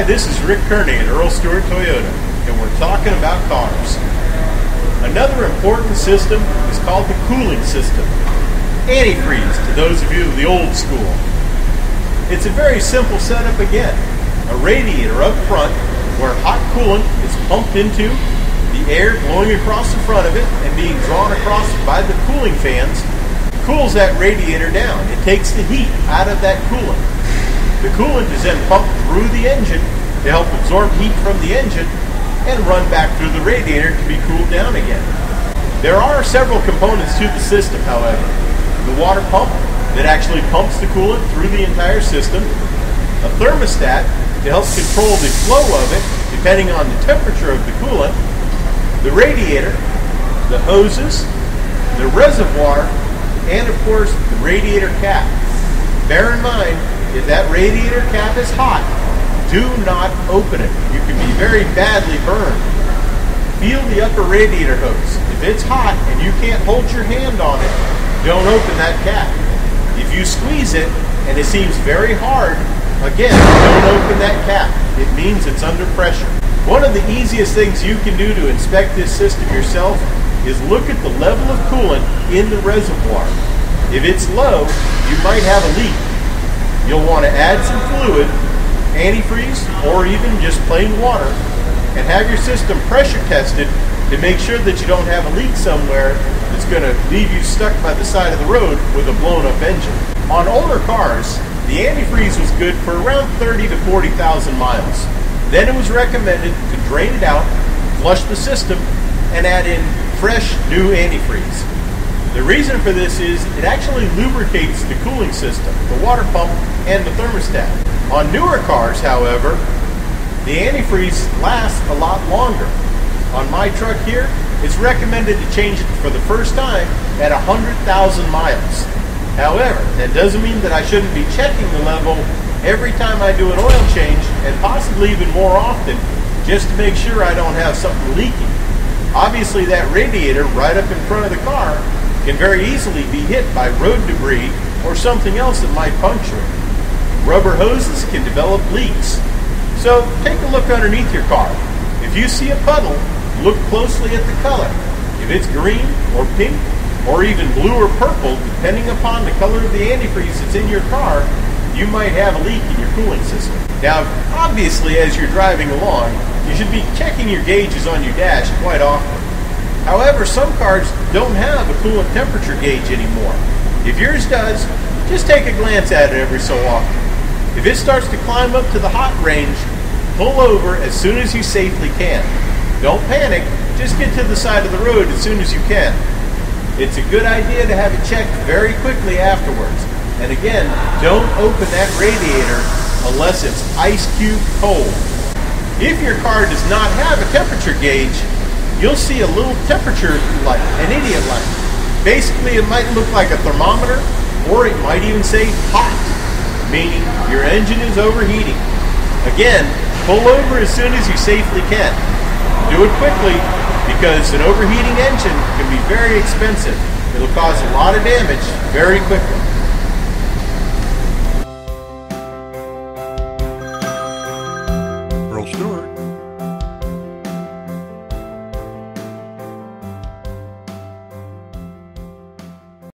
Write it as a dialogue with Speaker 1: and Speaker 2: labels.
Speaker 1: Hi, this is Rick Kearney at Earl Stewart Toyota, and we're talking about cars. Another important system is called the cooling system. Antifreeze to those of you of the old school. It's a very simple setup again. A radiator up front where hot coolant is pumped into, the air blowing across the front of it and being drawn across by the cooling fans cools that radiator down. It takes the heat out of that coolant. The coolant is then pumped through the engine to help absorb heat from the engine and run back through the radiator to be cooled down again. There are several components to the system, however. The water pump that actually pumps the coolant through the entire system, a thermostat to help control the flow of it depending on the temperature of the coolant, the radiator, the hoses, the reservoir, and of course the radiator cap. Bear in mind, if that radiator cap is hot, do not open it. You can be very badly burned. Feel the upper radiator hose. If it's hot and you can't hold your hand on it, don't open that cap. If you squeeze it and it seems very hard, again, don't open that cap. It means it's under pressure. One of the easiest things you can do to inspect this system yourself is look at the level of coolant in the reservoir. If it's low, you might have a leak you'll want to add some fluid, antifreeze, or even just plain water, and have your system pressure tested to make sure that you don't have a leak somewhere that's going to leave you stuck by the side of the road with a blown up engine. On older cars, the antifreeze was good for around 30 to 40,000 miles. Then it was recommended to drain it out, flush the system, and add in fresh new antifreeze. The reason for this is it actually lubricates the cooling system, the water pump, and the thermostat. On newer cars, however, the antifreeze lasts a lot longer. On my truck here, it's recommended to change it for the first time at 100,000 miles. However, that doesn't mean that I shouldn't be checking the level every time I do an oil change and possibly even more often just to make sure I don't have something leaking. Obviously that radiator right up in front of the car can very easily be hit by road debris or something else that might puncture it. Rubber hoses can develop leaks. So take a look underneath your car. If you see a puddle, look closely at the color. If it's green or pink or even blue or purple, depending upon the color of the antifreeze that's in your car, you might have a leak in your cooling system. Now, obviously, as you're driving along, you should be checking your gauges on your dash quite often. However, some cars don't have a coolant temperature gauge anymore. If yours does, just take a glance at it every so often. If it starts to climb up to the hot range, pull over as soon as you safely can. Don't panic, just get to the side of the road as soon as you can. It's a good idea to have it checked very quickly afterwards. And again, don't open that radiator unless it's ice cube cold. If your car does not have a temperature gauge, you'll see a little temperature light, an idiot light. Basically, it might look like a thermometer, or it might even say hot, meaning your engine is overheating. Again, pull over as soon as you safely can. Do it quickly, because an overheating engine can be very expensive. It'll cause a lot of damage very quickly. Earl Stewart.